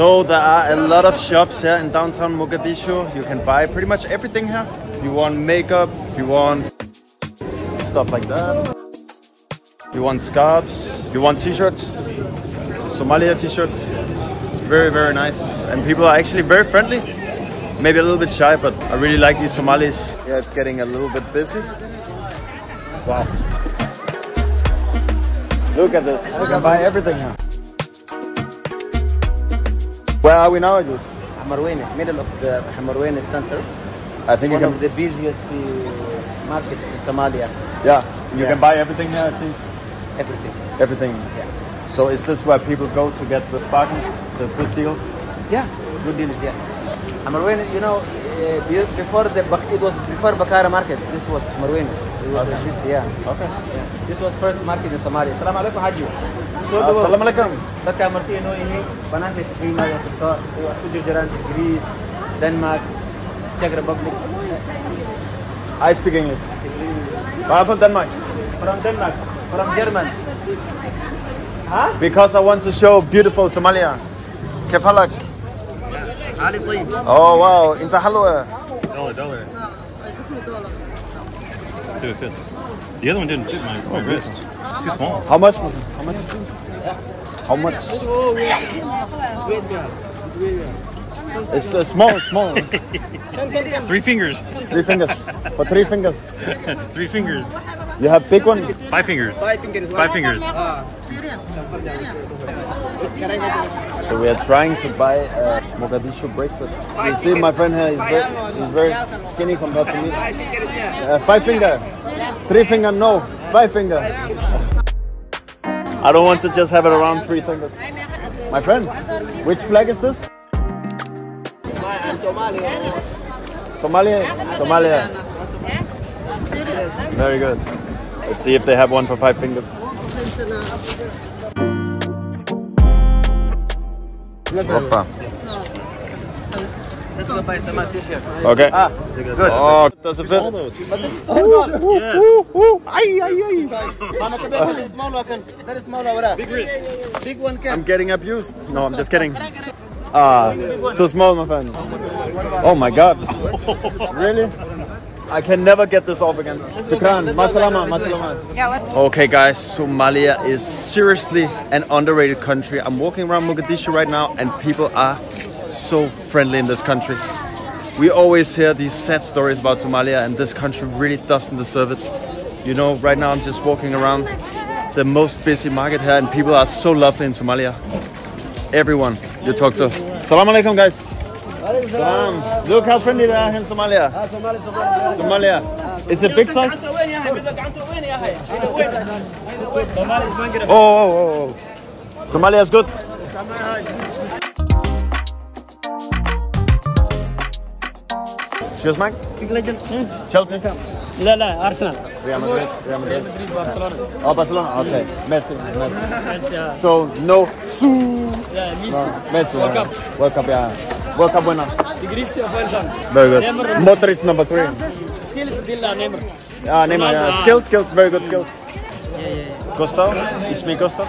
So there are a lot of shops here in downtown Mogadishu. You can buy pretty much everything here. You want makeup, you want stuff like that. You want scarves, you want t-shirts, Somalia t-shirt. It's very, very nice. And people are actually very friendly. Maybe a little bit shy, but I really like these Somalis. Yeah, it's getting a little bit busy. Wow. Look at this. You can buy everything here. Where are we now, Ajus? Hamarweyne, middle of the Hamarweyne center. I think One you of the busiest uh, market in Somalia. Yeah, you Yeah. can buy everything here. It seems Everything. everything. Yeah. So is this where people go to get the bargains, the good deals? Yeah. Good deals. Yeah. Hamarweyne, you know, be- before the it was before Bakara market. This was Marwin. It was okay. Least, yeah. Okay. Yeah. This was first market in Somalia. Salam alaikum, Haji. Uh, salam alaikum. Bakka Martino ini banana prima yang kita waktu jajaran Greece, Denmark, Czech Republic. I speak English. I'm from Denmark. From Denmark. From German. Huh? Because I want to show beautiful Somalia. Kefalak. حالك؟ Ali طيب. Oh wow, انت حلوة. Dollar, dollar. Dude, it fits. The other one didn't fit my, my wrist. It's too small. How much? How much? How much? It's uh, small, small. Three fingers. Three fingers. For three fingers. Three fingers. You have big one? Five fingers. Five fingers. Five fingers. So we are trying to buy a Mogadishu bracelet. You see, my friend here is very, he's very skinny compared to me. Uh, five finger, three finger, no, five finger. I don't want to just have it around three fingers. My friend, which flag is this? Somalia. Somalia. Somalia. Very good. Let's see if they have one for five fingers. Opa. Let's go buy some t-shirt. Okay. Ah, good. Oh, does it fit? All those. Ooh, ooh, ooh. Ay, ay, ay. Mama, come here, very small one can. Very small one. Big wrist. Big one I'm can. getting abused. No, I'm just kidding. Ah, too small, my friend. Oh my god. Really? I can never get this off again. Shukran. Masalama, masalama. Okay, guys, Somalia is seriously an underrated country. I'm walking around Mogadishu right now, and people are so friendly in this country. We always hear these sad stories about Somalia, and this country really doesn't deserve it. You know, right now I'm just walking around the most busy market here, and people are so lovely in Somalia. Everyone you talk to. Salam alaikum, guys. Salam. Look how friendly they are in Somalia. Somalia. Is it big size? Oh, oh, oh, oh. Somalia is good. Shoes, Mike? Chelsea? لا لا ارسنال Real Madrid. Real Madrid. مدريد برشلونه Oh, Barcelona. Okay. Messi. Messi. بس يا So no su. يا ميسي Messi. World Cup. Welcome winner. Idrissi of Very good. Motorist number three. Skills Dilla Neymar. Ah, Neymar, yeah. Skills, skills, very good skills. Yeah, yeah. Costa, you speak Costa?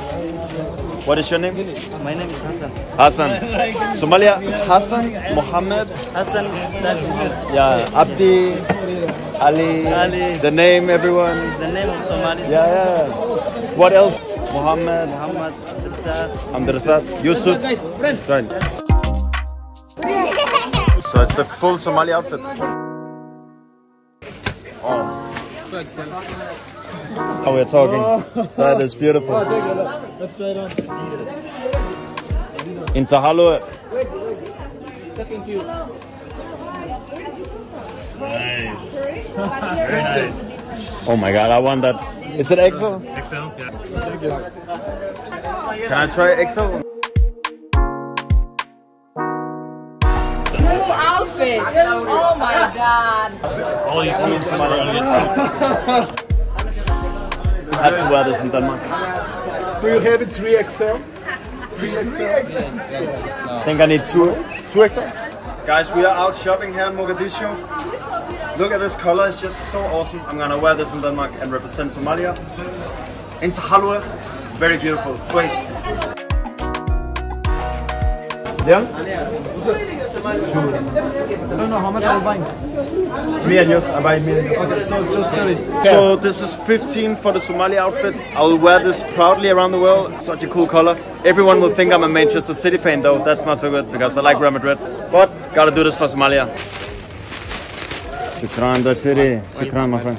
What is your name? My name is Hassan. Hassan. Somalia, Hassan, Mohammed. Hassan, Yeah, Abdi, Ali, Ali. The name, everyone. The name of Somalia. Yeah, yeah. What else? Mohammed. Mohammed. Amdrasat. Yusuf. Friend. Friend. So it's the full Somali outfit. Oh. How we're talking. That is beautiful. Let's try it on. In Tahalo. You. Nice. Very nice. Oh my god, I want that. Is it XL? XL? Yeah. Can I try XL? Oh my god. All these suits are gonna get I have to wear this in Denmark. Do you have it 3XL? I think I need two, two XL. Guys, we are out shopping here in Mogadishu. Look at this color, it's just so awesome. I'm gonna wear this in Denmark and represent Somalia. In Tahalwa, very beautiful place. Yeah? I don't know how much are you buying. Me and yours. I buy me and yours. Okay, so it's just 30. So this is 15 for the Somali outfit. I'll wear this proudly around the world. Such a cool color. Everyone will think I'm a Manchester City fan though. That's not so good because I like Real Madrid. But gotta do this for Somalia. Shukran, the city. Shukran, my friend.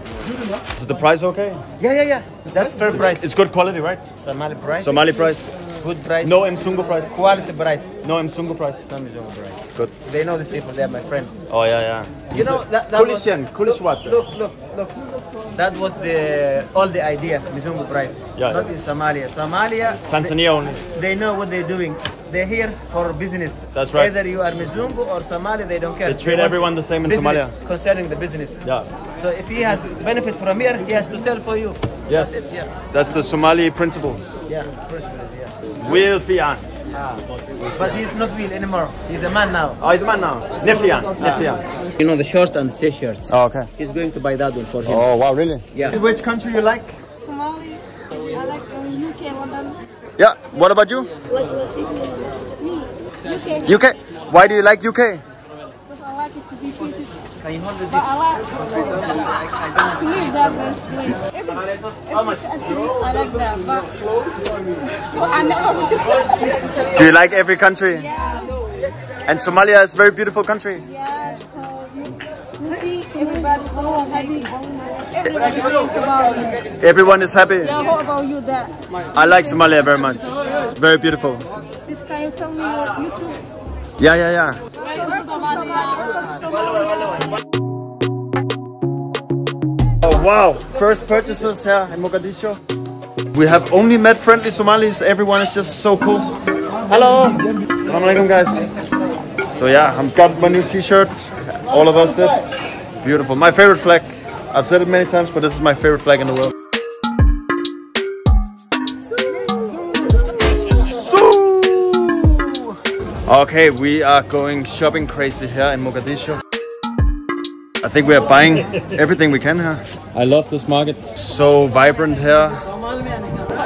Is the price okay? Yeah, yeah, yeah. That's fair price. It's good quality, right? Somali price. Somali price. good price. No Mzungu price. quality price. No Mzungu price. Some is over price. Good. They know these people. They are my friends. Oh yeah, yeah. You know that, that was, Kulishan, Kulish what? look, look, look. That was the all the idea. Mizungu price. Yeah, Not yeah. in Somalia. Somalia. Tanzania only. They know what they're doing. They're here for business. That's right. Either you are Mizungu or Somali, they don't care. They treat want everyone the same in Somalia. Concerning the business. Yeah. So if he has benefit from here, he has to sell for you. Yes. That's it, yeah. That's the Somali principles. Yeah. Principles, yeah. Will Fian. Ah. But he's not real anymore. He's a man now. Oh, he's a man now. Niftian. Niftian. You know the short and the t-shirts. Oh, okay. He's going to buy that one for him. Oh, wow, really? Yeah. Which country you like? Somali. I like um, UK, London. Yeah. What about you? Like, me. UK. UK. Why do you like UK? Because I like it to be visit. I like to live that place. Every, every I like that. But, but I never Do you like every country? Yeah. And Somalia is a very beautiful country. Yeah, you see everybody so happy. Everybody thinks about you. Everyone is happy. Yeah, what about you that? I like Somalia very much. It's very beautiful. This can you tell me your YouTube? Yeah, yeah, yeah. Welcome to Somalia. Oh wow! First purchases here in Mogadishu. We have only met friendly Somalis. Everyone is just so cool. Hello. Assalamu alaikum, guys. So yeah, I've got my new T-shirt. All of us did. Beautiful. My favorite flag. I've said it many times, but this is my favorite flag in the world. Okay, we are going shopping crazy here in Mogadishu. I think we are buying everything we can here. I love this market. So vibrant here.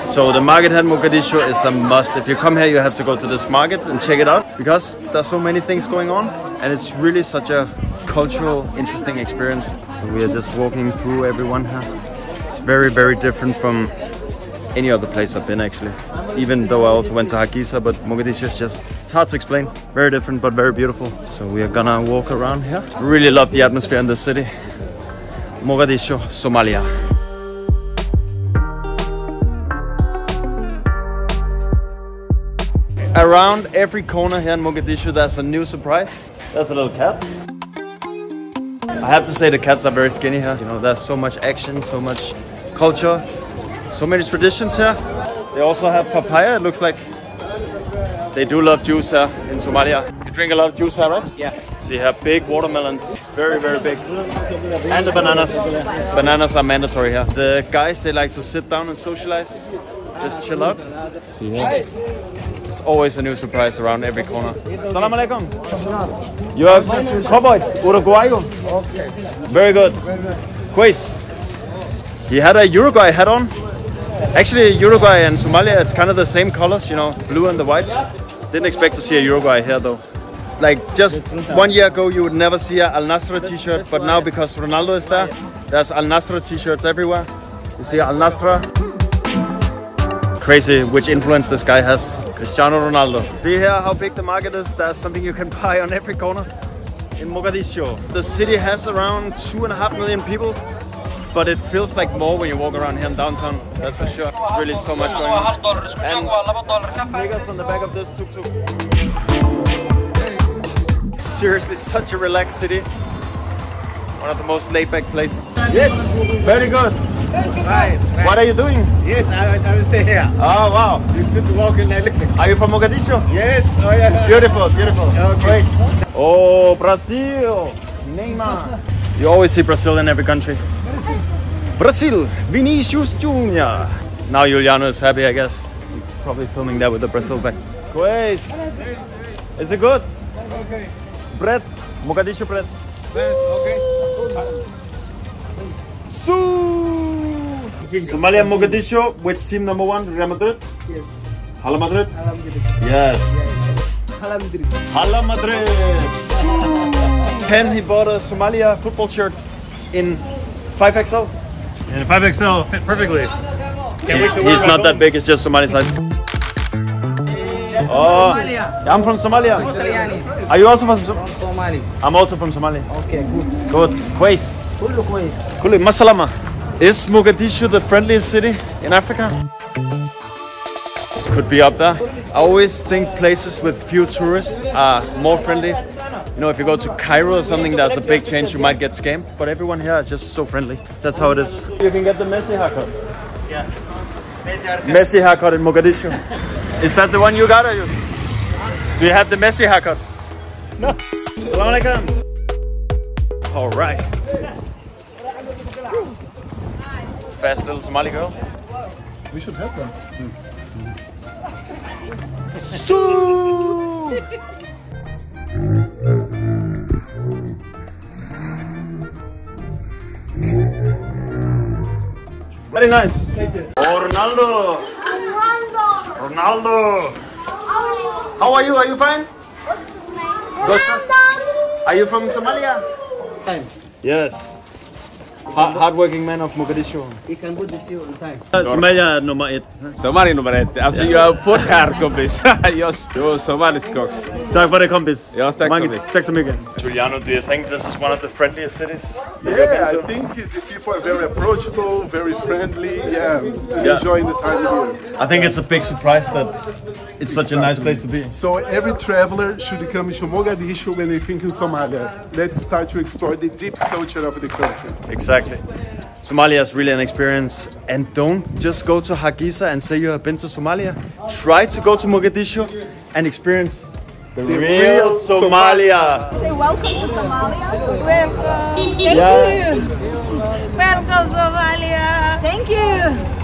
So the market here in Mogadishu is a must. If you come here, you have to go to this market and check it out because there's so many things going on and it's really such a cultural, interesting experience. So we are just walking through everyone here. It's very, very different from any other place I've been actually. Even though I also went to Hargeisa, but Mogadishu is just, it's hard to explain. Very different, but very beautiful. So we are gonna walk around here. Really love the atmosphere in the city. Mogadishu, Somalia. Around every corner here in Mogadishu, there's a new surprise. There's a little cat. I have to say the cats are very skinny here. You know, there's so much action, so much culture, so many traditions here. They also have papaya. It looks like they do love juice here in Somalia. You drink a lot of juice here, right? Yeah. So you have big watermelons, very, very big. And the bananas. Bananas are mandatory here. The guys, they like to sit down and socialize, just chill out. See here. There's always a new surprise around every corner. Salam alaikum. You have cowboy, Uruguayo. Okay. Very good. Quiz. He had a Uruguay hat on. Actually, Uruguay and Somalia, it's kind of the same colors, you know, blue and the white. Didn't expect to see a Uruguay here though. Like just one year ago, you would never see a Al Nassr t-shirt, but now because Ronaldo is there, there's Al Nassr t-shirts everywhere. You see Al Nassr. Crazy which influence this guy has. Cristiano Ronaldo. Do you er hear how big the market is? There's er something you can buy on every corner in Mogadishu. The city has around two and a half million people, but it feels like more when you walk around here in downtown. That's for sure. There's really so much going on. And sneakers on the back of this tuk-tuk. Seriously, such a relaxed city. One of the most laid-back places. Yes. Very good. Right. What are you doing? Yes, I, I will stay here. Oh wow. You still to walk in Nelly. Are you from Mogadishu? Yes. Oh yeah. Beautiful, beautiful. Okay. Oh, Brazil. Neymar. You always see Brazil in every country. Brazil. Vinicius Junior. Now Juliano is happy, I guess. He's probably filming that with the Brazil back. Great. Is it good? Okay. Bread. Mogadishu bread. Bread, Okay. Su. Somalia Mogadishu, which team number one? Real Madrid? Yes. Hala Madrid? Hala Madrid. Yes. Hala Madrid. Hala Madrid. Ken, he bought a Somalia football shirt in 5XL. And 5XL fit perfectly. Can't wait to He's not that big, it's just Somali size. Oh, Somalia. I'm from Somalia. Are you also from, from Somalia? I'm also from Somalia. Okay, good. Good. Quais. Kullu quais. Kullu. Masalama. Is Mogadishu the friendliest city in Africa? Could be up there. I always think places with few tourists are more friendly. You know, if you go to Cairo or something, there's a big change. You might get scammed, but everyone here is just so friendly. That's how it is. You can get the Messi haircut. Yeah. Messi haircut in Mogadishu. Is that the one you got, or you? Do you have the Messi haircut? No. Assalamu alaikum. All right. Fast little Somali girl. We should have them. Sue! Very nice. Oh, Ronaldo. Ronaldo. How are you? Are you fine? Good. Are you from Somalia? Yes. Ha- hardworking man of Mogadishu. You can put this here on time. Somalia nummer ett. Somali nummer ett. Alltså jag är fort här kompis. jag, jag är somalisk också. Tack för det kompis. Ja, tack så Mange- mycket. Tack så mycket. Giuliano, do you think this is one of the friendliest cities? Yeah, I think the people are very approachable, very friendly. Yeah, Yeah. enjoying the time here. I think it's a big surprise that it's such a nice place to be. So every traveler should come to Mogadishu when they think in Somalia. Let's start to explore the deep culture of the country. Exactly. Somalia is really an experience, and don't just go to Hargeisa and say you have been to Somalia. Try to go to Mogadishu and experience the, real, real Somalia. Say welcome to Somalia. Welcome. Thank Yeah. you. Welcome Somalia. Thank you.